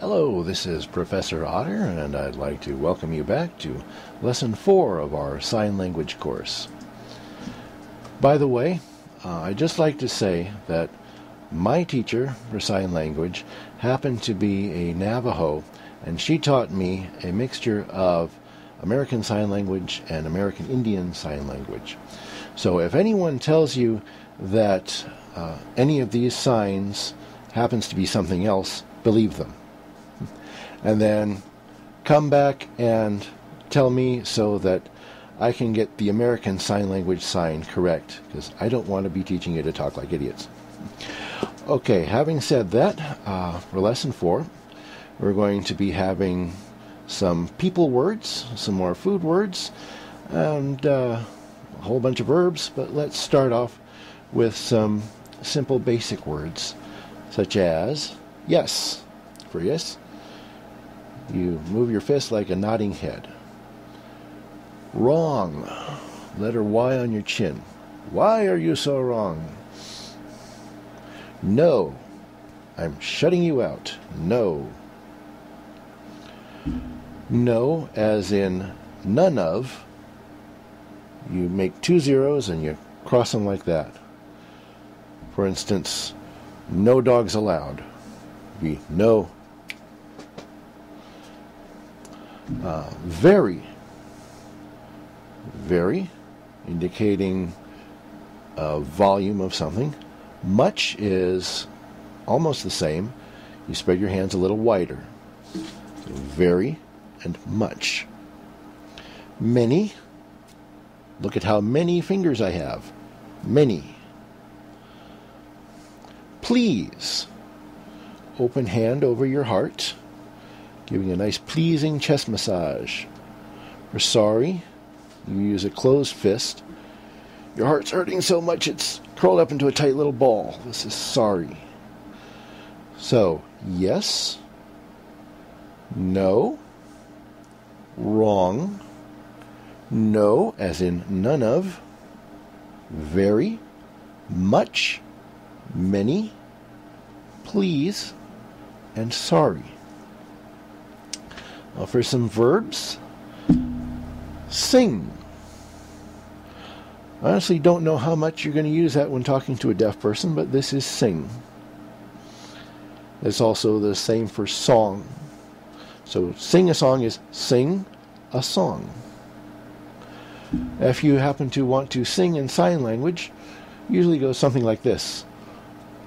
Hello, this is Professor Otter, and I'd like to welcome you back to Lesson 4 of our Sign Language course. By the way, uh, I'd just like to say that my teacher for Sign Language happened to be a Navajo, and she taught me a mixture of American Sign Language and American Indian Sign Language. So if anyone tells you that uh, any of these signs happens to be something else, believe them and then come back and tell me so that I can get the American Sign Language sign correct, because I don't want to be teaching you to talk like idiots. Okay, having said that, uh, for lesson four, we're going to be having some people words, some more food words, and uh, a whole bunch of verbs, but let's start off with some simple basic words, such as yes, for yes, you move your fist like a nodding head. Wrong. Letter Y on your chin. Why are you so wrong? No. I'm shutting you out. No. No, as in none of. You make two zeros and you cross them like that. For instance, no dogs allowed. Be no Uh, very, very, indicating a volume of something. Much is almost the same. You spread your hands a little wider. So very and much. Many. Look at how many fingers I have. Many. Please. Open hand over your heart giving a nice pleasing chest massage. For sorry, you use a closed fist. Your heart's hurting so much it's curled up into a tight little ball. This is sorry. So, yes, no, wrong, no, as in none of, very, much, many, please, and sorry. For some verbs, sing. I honestly don't know how much you're going to use that when talking to a deaf person, but this is sing. It's also the same for song. So sing a song is sing a song. If you happen to want to sing in sign language, usually goes something like this.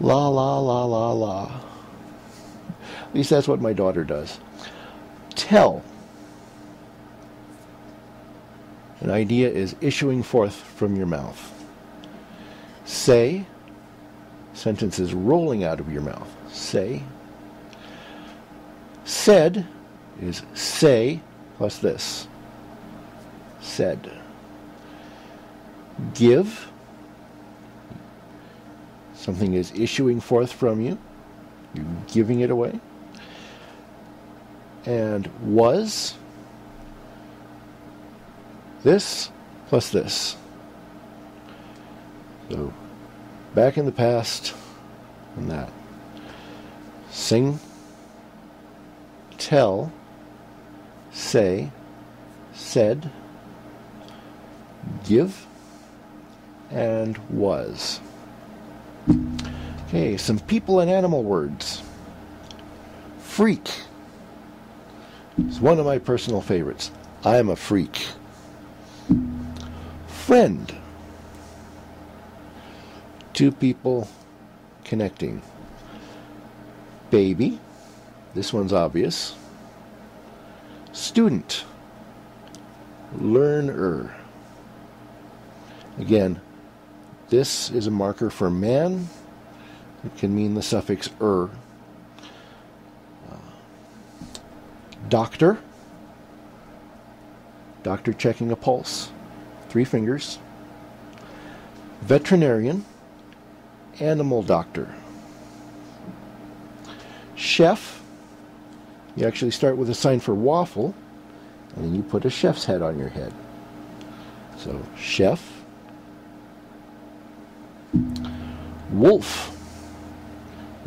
La la la la la. At least that's what my daughter does tell. An idea is issuing forth from your mouth. Say, sentences rolling out of your mouth. Say. Said is say plus this. Said. Give. Something is issuing forth from you. You're giving it away and was this plus this. So back in the past and that. Sing, tell, say, said, give, and was. Okay, some people and animal words. Freak it's one of my personal favorites. I am a freak. Friend. Two people connecting. Baby. This one's obvious. Student. Learner. Again, this is a marker for man. It can mean the suffix er Doctor. Doctor checking a pulse. Three fingers. Veterinarian. Animal doctor. Chef. You actually start with a sign for waffle, and then you put a chef's head on your head. So, chef. Wolf,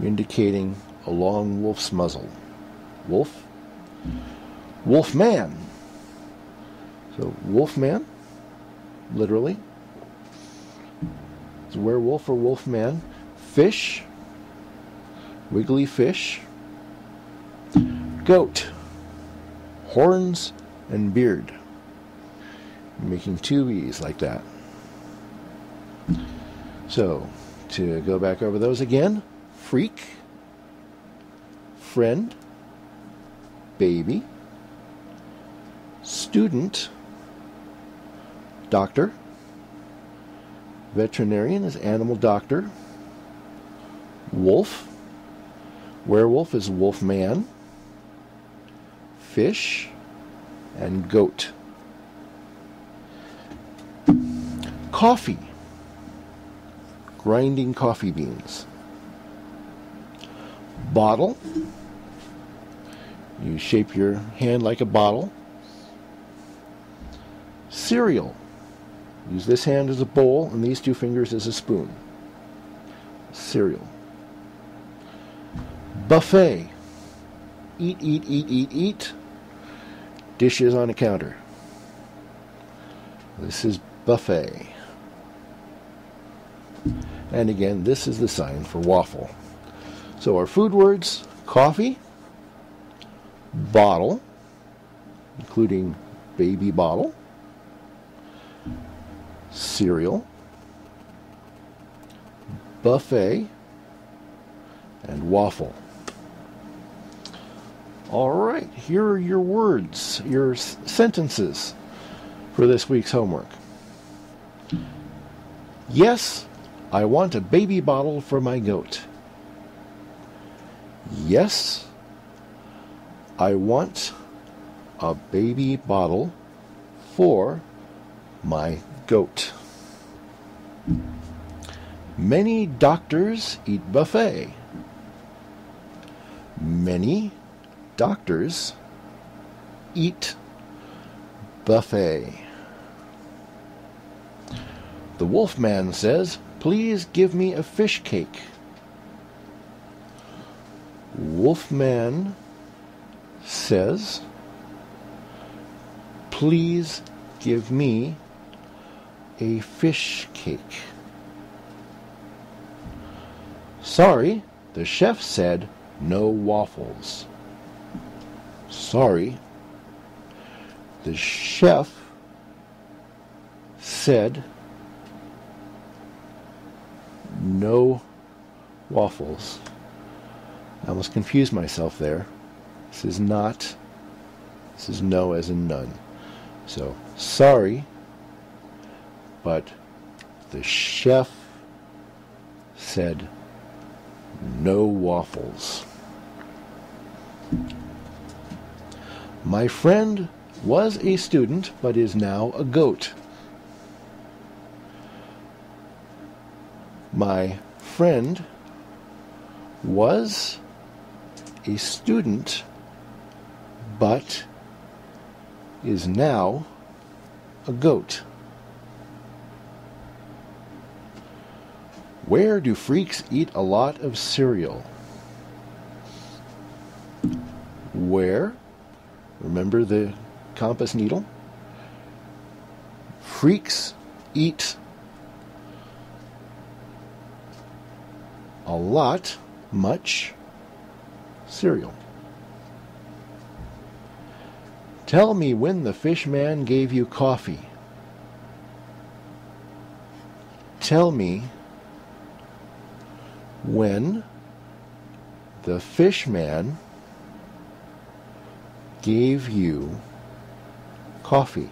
indicating a long wolf's muzzle. wolf. Wolf man. So wolf man, literally. It's werewolf or wolf man. Fish. Wiggly fish. Goat. Horns and beard. Making two E's like that. So, to go back over those again freak, friend, baby, student, doctor, veterinarian is animal doctor, wolf, werewolf is wolf man, fish, and goat. Coffee, grinding coffee beans. Bottle, you shape your hand like a bottle. Cereal, use this hand as a bowl and these two fingers as a spoon. Cereal. Buffet, eat, eat, eat, eat, eat. Dishes on a counter. This is buffet. And again, this is the sign for waffle. So our food words coffee, bottle, including baby bottle, cereal, buffet, and waffle. All right, here are your words, your sentences for this week's homework. Yes, I want a baby bottle for my goat. Yes, I want a baby bottle for my goat. Many doctors eat buffet. Many doctors eat buffet. The wolfman says, Please give me a fish cake. Wolfman says, Please give me a fish cake. Sorry, the chef said no waffles. Sorry, the chef said no waffles. I almost confused myself there. This is not, this is no as in none. So, sorry, but the chef said no waffles. My friend was a student but is now a goat. My friend was a student but is now a goat. Where do freaks eat a lot of cereal? Where? Remember the compass needle? Freaks eat a lot, much cereal. Tell me when the fish man gave you coffee. Tell me when the fish man gave you coffee.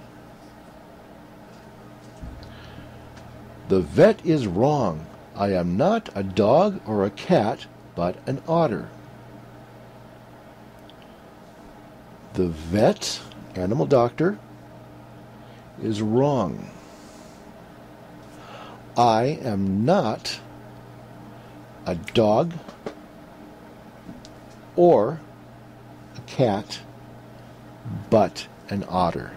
The vet is wrong. I am not a dog or a cat, but an otter. The vet, animal doctor, is wrong. I am not a dog or a cat, but an otter.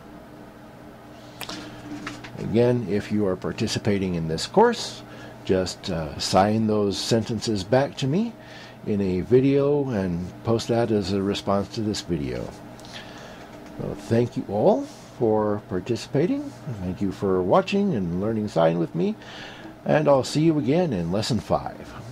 Again, if you are participating in this course, just uh, sign those sentences back to me in a video and post that as a response to this video. So thank you all for participating. Thank you for watching and learning sign with me. And I'll see you again in Lesson 5.